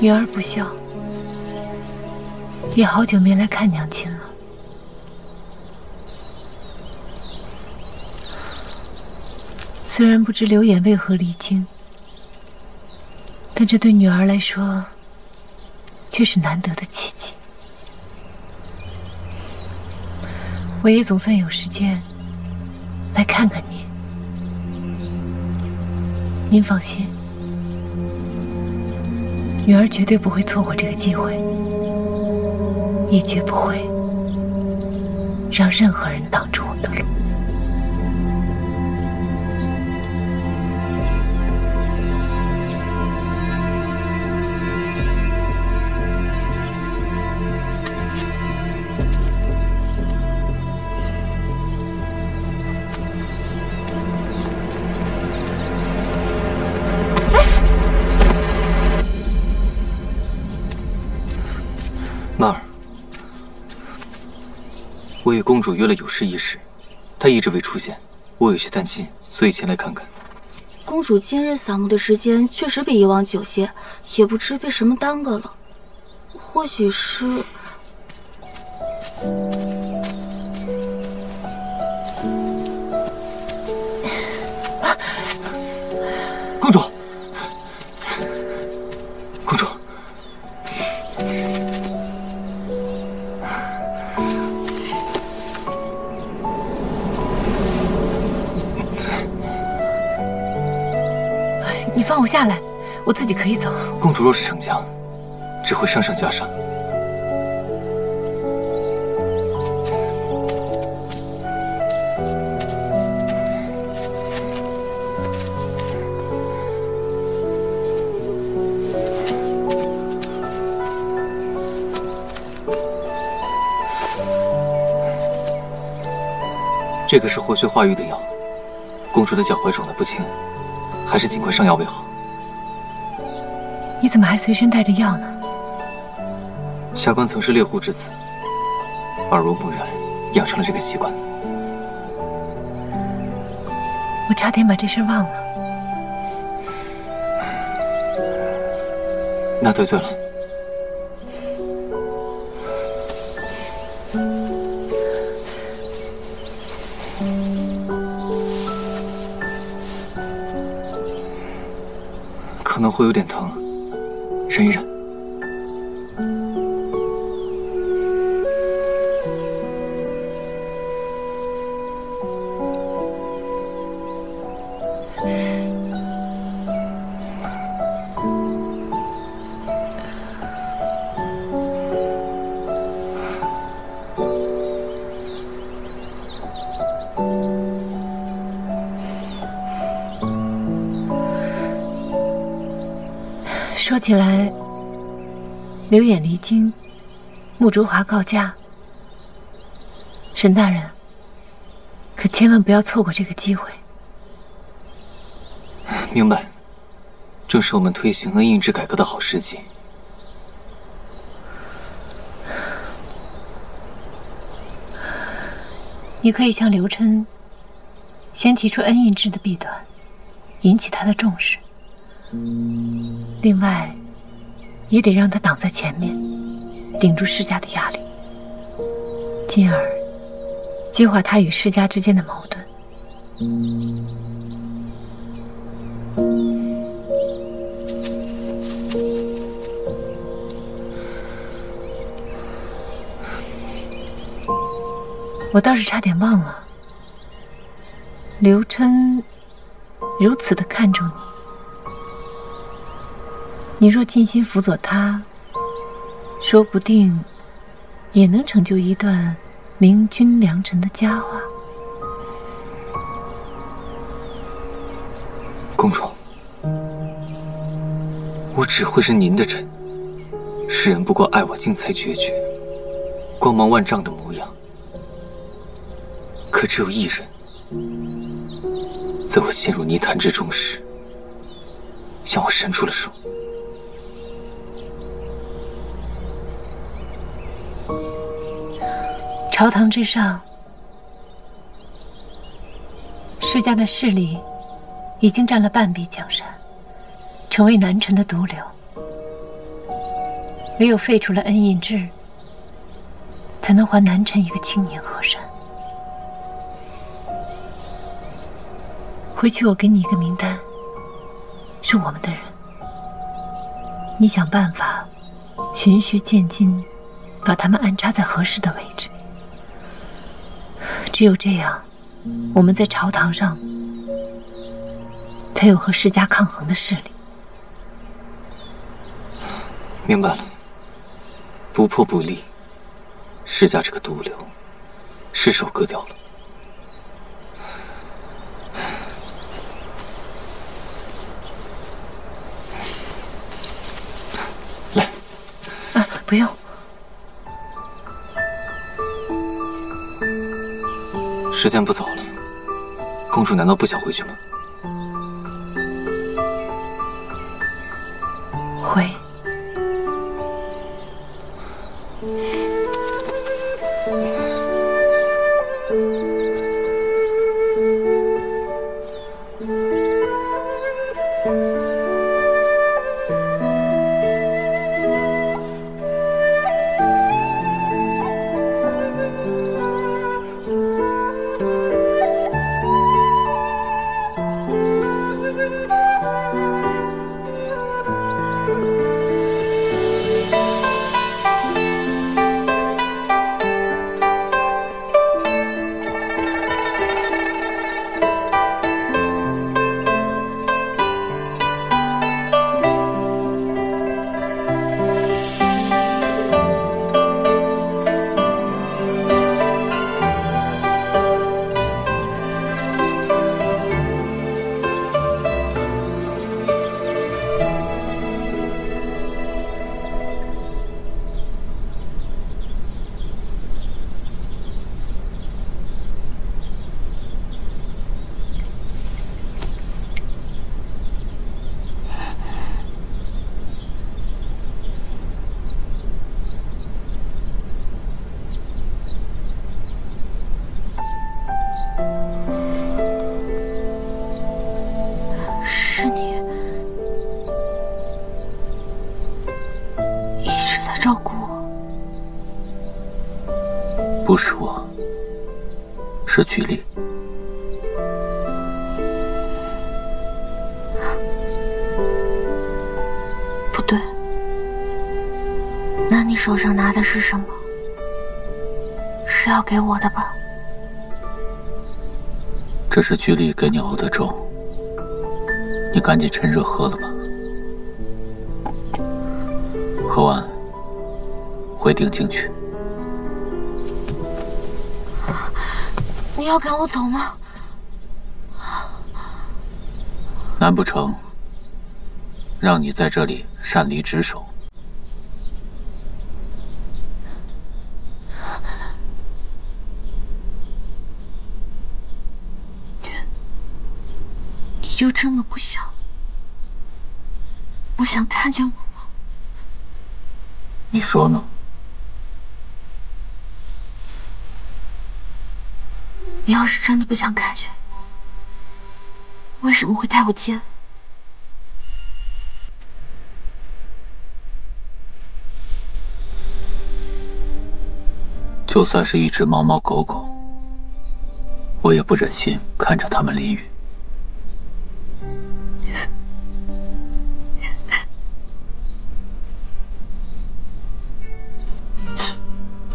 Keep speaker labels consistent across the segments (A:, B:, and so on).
A: 女儿不孝，也好久没来看娘亲了。虽然不知刘演为何离京，但这对女儿来说，却是难得的奇迹。我也总算有时间来看看你。您放心，女儿绝对不会错过这个机会，也绝不会让任何人挡住我的路。
B: 我与公主约了有事议事，她一直未出现，我有些担心，所以前来看看。
C: 公主今日扫墓的时间确实比以往久些，也不知被什么耽搁了。或许是……
A: 我下来，我自己可以走。
B: 公主若是逞强，只会伤上加伤。这个是活血化瘀的药，公主的脚踝肿得不轻，还是尽快上药为好。
A: 你怎么还随身带着药呢？
B: 下官曾是猎户之子，耳濡目染，养成了这个习惯。
A: 我差点把这事忘了。
B: 那得罪了。可能会有点疼，忍一忍。
A: 起来，刘演离京，穆竹华告假，沈大人，可千万不要错过这个机会。
B: 明白，正是我们推行恩印制改革的好时机。
A: 你可以向刘琛先提出恩印制的弊端，引起他的重视。另外，也得让他挡在前面，顶住世家的压力，进而激化他与世家之间的矛盾。我倒是差点忘了，刘琛如此的看重你。你若尽心辅佐他，说不定也能成就一段明君良臣的佳话。
B: 公主，我只会是您的臣。世人不过爱我精彩绝绝、光芒万丈的模样，可只有一人，在我陷入泥潭之中时，向我伸出了手。
A: 朝堂之上，世家的势力已经占了半壁江山，成为南陈的毒瘤。唯有废除了恩印制，才能还南陈一个青年河山。回去，我给你一个名单，是我们的人，你想办法循序渐进，把他们安插在合适的位置。只有这样，我们在朝堂上。才有和世家抗衡的势力。
D: 明白了，不破不立，世家这个毒瘤，是时候割掉了。来，
A: 啊，不用。
D: 时间不早了，公主难道不想回去吗？
A: 回。
C: 手上拿的是什么？是要给我的吧？
D: 这是菊丽给你熬的粥，你赶紧趁热喝了吧。喝完回定京去。
C: 你要赶我走吗？
D: 难不成让你在这里擅离职守？
C: 就这么不想不想看见我吗？
D: 你说呢？
C: 你要是真的不想看见，为什么会带我见？
D: 就算是一只猫猫狗狗，我也不忍心看着它们淋雨。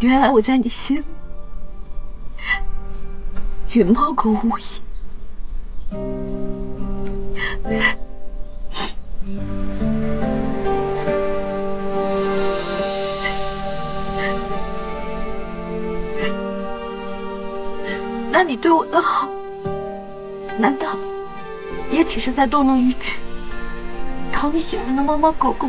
C: 原来我在你心里。与猫狗无异，那你对我的好，难道也只是在逗弄一只讨你喜欢的猫猫狗狗？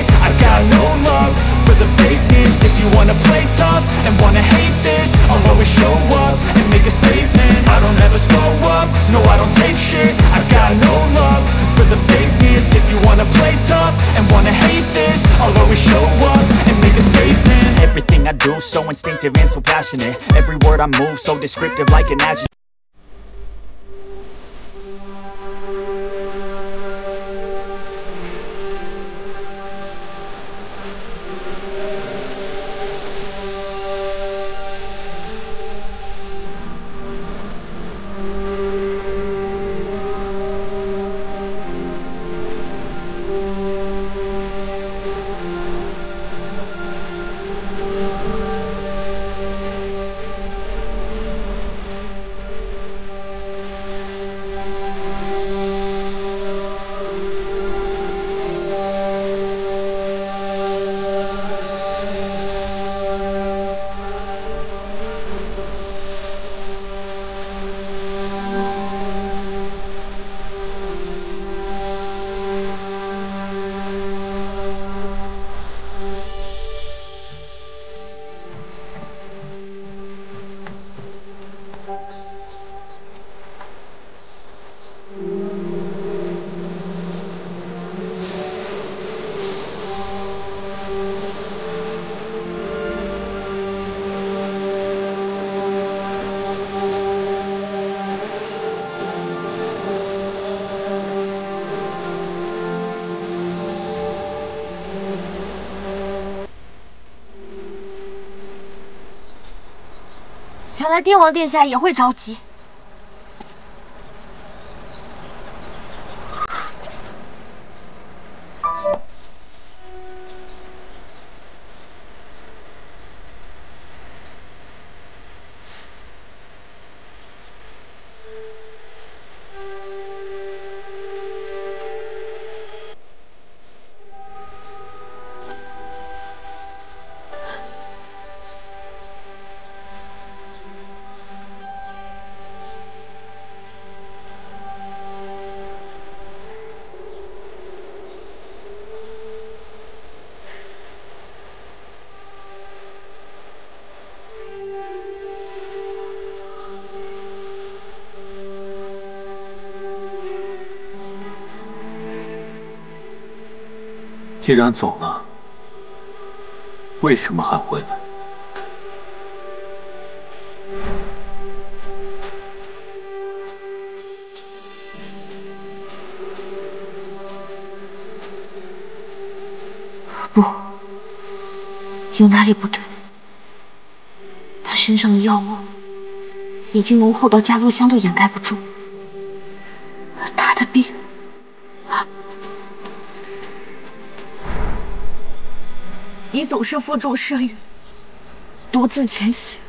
E: vindictive and so passionate. Every word I move so descriptive like an adjective
F: 原来天王殿下也会着急。
D: 既然走了，为什么还回来？
F: 不，有哪里不对？他身上的药物已经浓厚到家族香都掩盖不住。你总是负重奢远，独自前行。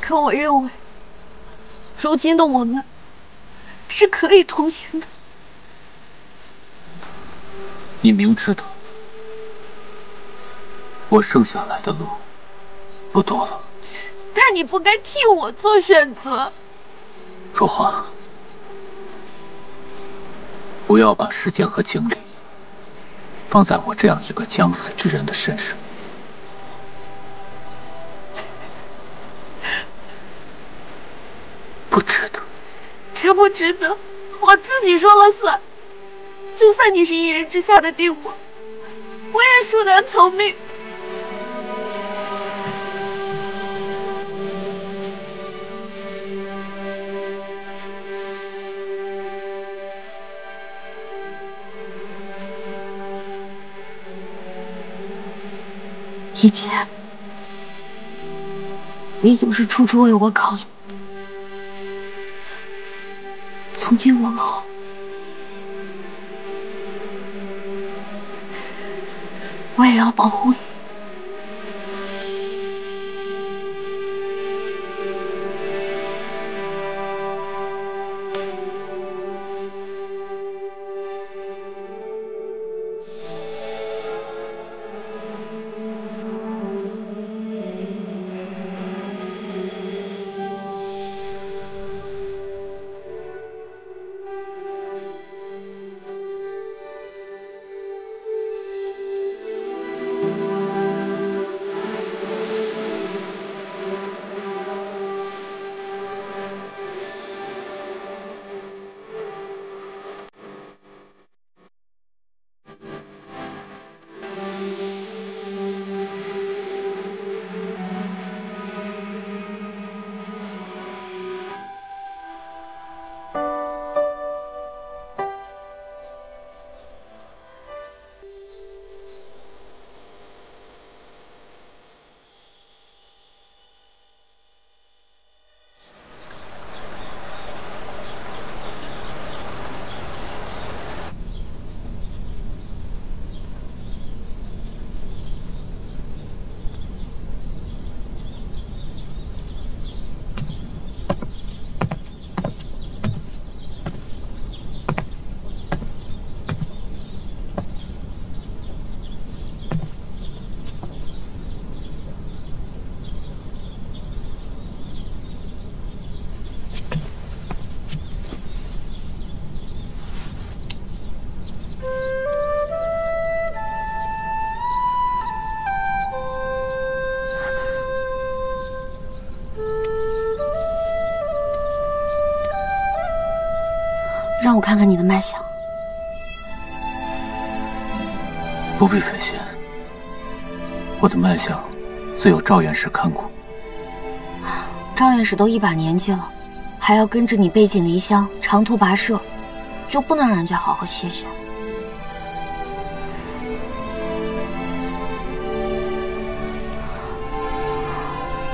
F: 可我认为，如今的我们是可以同行的。
D: 你明知道我剩下来的路不多了，
F: 但你不该替我做选择。
D: 若华，不要把时间和精力放在我这样一个将死之人的身上。不值得。
F: 值不值得，我自己说了算。就算你是一人之下的帝王，我也恕难从命。以前，你总是处处为我考虑。从今往后，我也要保护你。
C: 让我看看你的脉象。
D: 不必费心，我的脉象自有赵院士看过。
C: 赵院士都一把年纪了，还要跟着你背井离乡、长途跋涉，就不能让人家好好歇歇？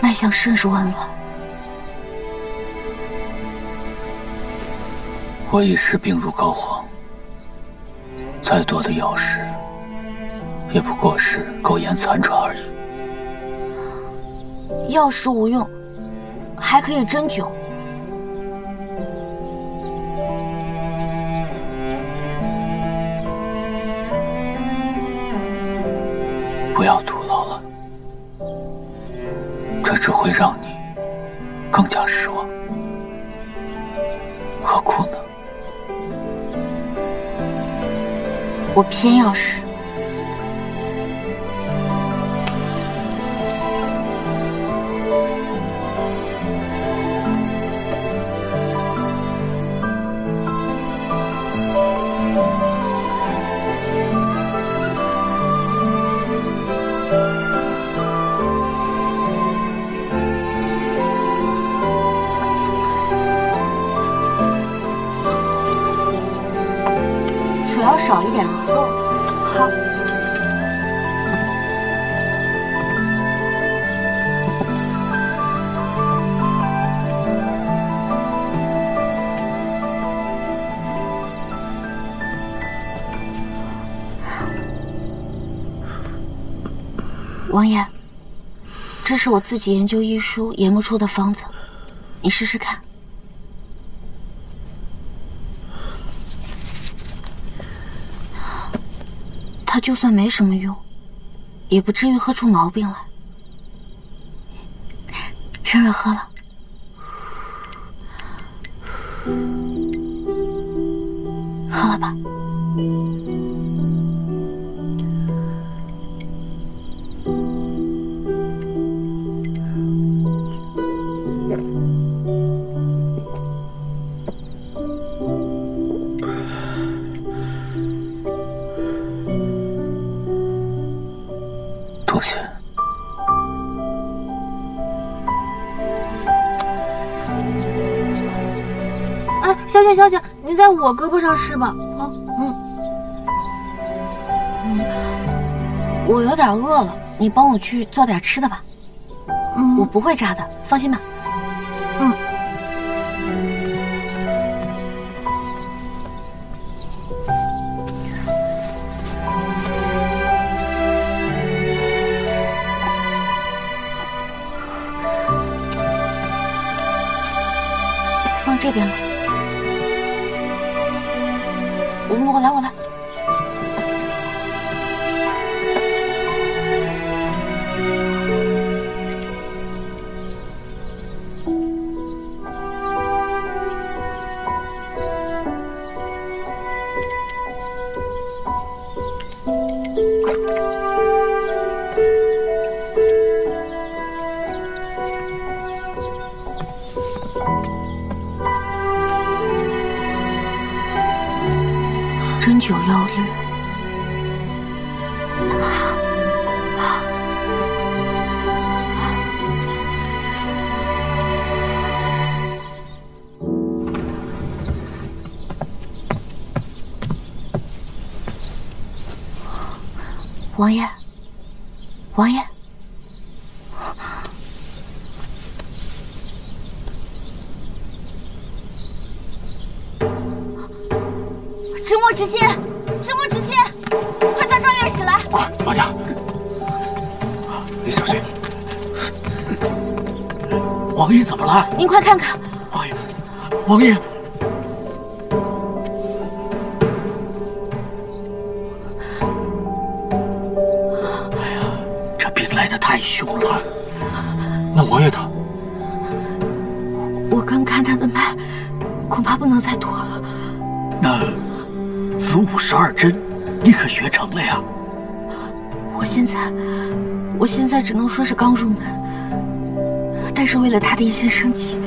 C: 脉象甚是紊乱。
D: 我已是病入膏肓，再多的药食，也不过是苟延残喘而已。
C: 药食无用，还可以针灸。
D: 不要徒劳了，这只会让你更加
C: 我偏要试。王爷，这是我自己研究医书研磨出的方子，你试试看。它就算没什么用，也不至于喝出毛病来。趁热喝了。喝了吧。
D: 多谢。
C: 哎，小姐，小姐，你在我胳膊上试吧。啊，嗯，嗯，我有点饿了，你帮我去做点吃的吧。嗯，我不会扎的，放心吧。王爷，王爷，直墨直接，直墨直接，快叫赵院士来！
D: 快，老贾，你小心。王爷怎么了？
C: 您快看看，
D: 王爷，王爷，
C: 我现在，只能说是刚入门，但是为了他的一线生机，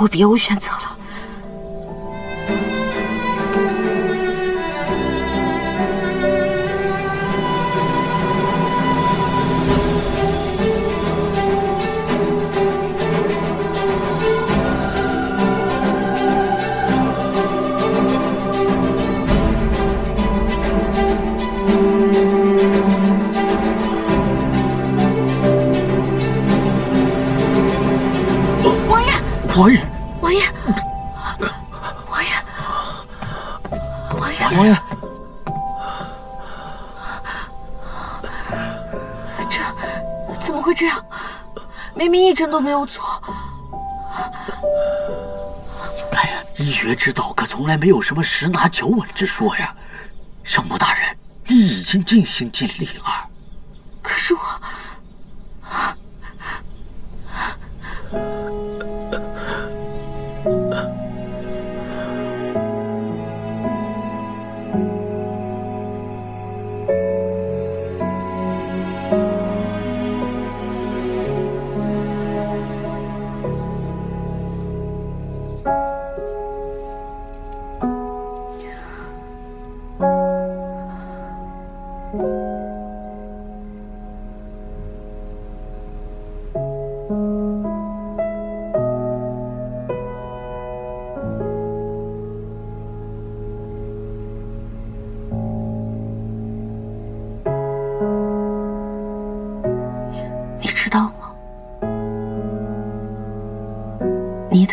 C: 我别无选择。都没有错。
G: 哎呀，医学之道可从来没有什么十拿九稳之说呀。圣母大人，你已经尽心尽力了。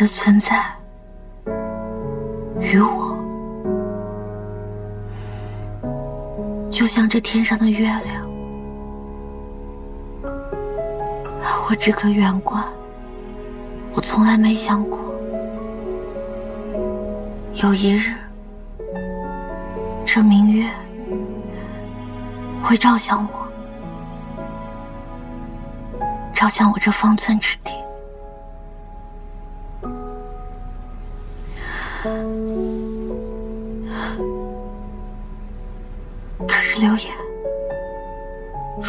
C: 的存在与我，就像这天上的月亮。我只可远观，我从来没想过，有一日，这明月会照向我，照向我这方寸之地。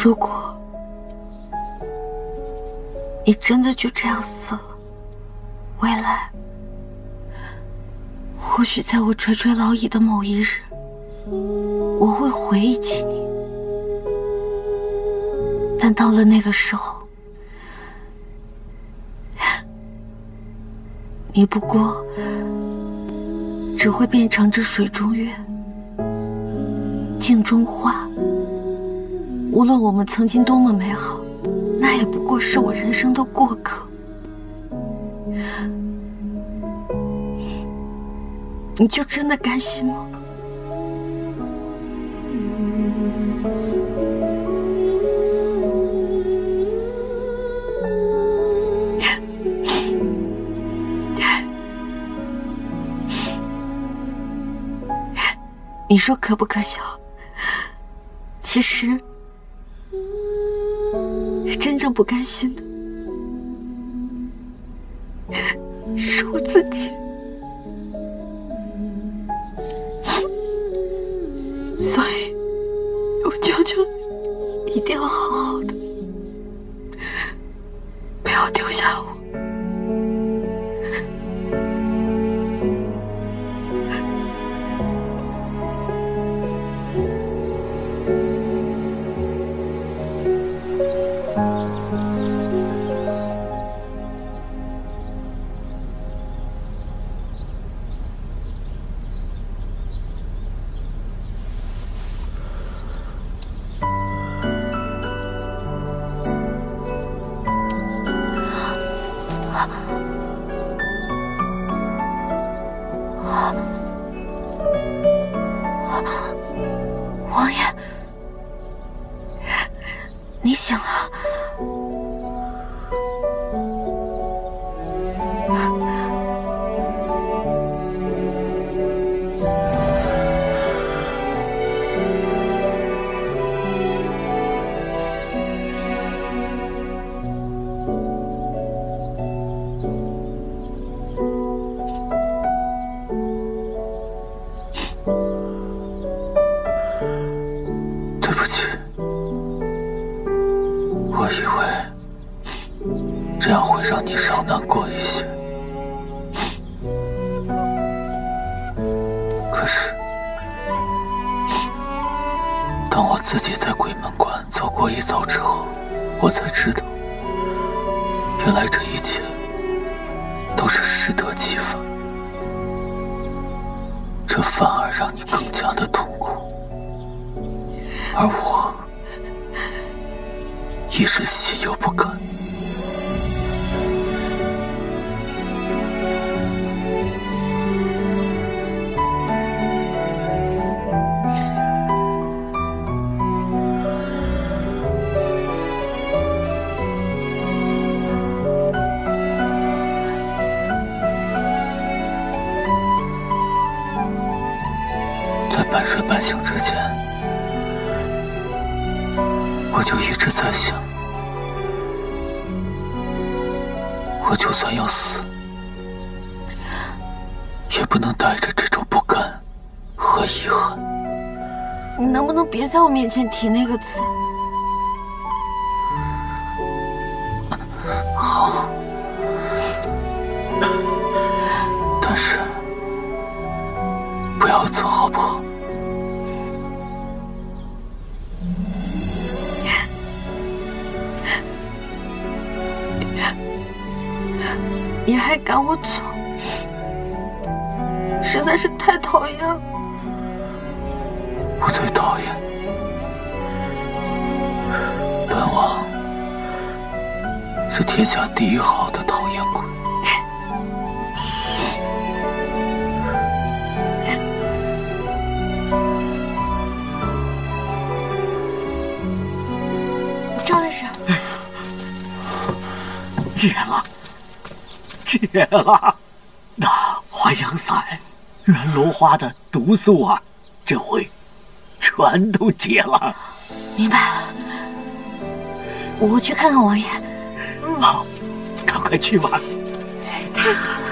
C: 如果你真的就这样死了，未来或许在我垂垂老矣的某一日，我会回忆起你。但到了那个时候，你不过……只会变成这水中月、镜中花。无论我们曾经多么美好，那也不过是我人生的过客。你就真的甘心吗？你说可不可笑？其实，正不甘心的。王
D: 这样会让你稍难过一些，可是当我自己在鬼门关走过一遭之后，我才知道，原来这一切都是适得其反，这反而让你更加的痛苦，而我一时心有不甘。半睡半醒之间，我就一直在想，我就算要死，也不能带着这种不甘和遗憾。
C: 你能不能别在我面前提那个字？我
D: 最讨厌本王是天下第一好的讨厌鬼。
C: 赵医生，
G: 戒了，解了。那华阳散、圆罗花的毒素啊，这回全都解了。
C: 明白了。我去看看王爷。
G: 好，赶快去吧。
C: 太好了。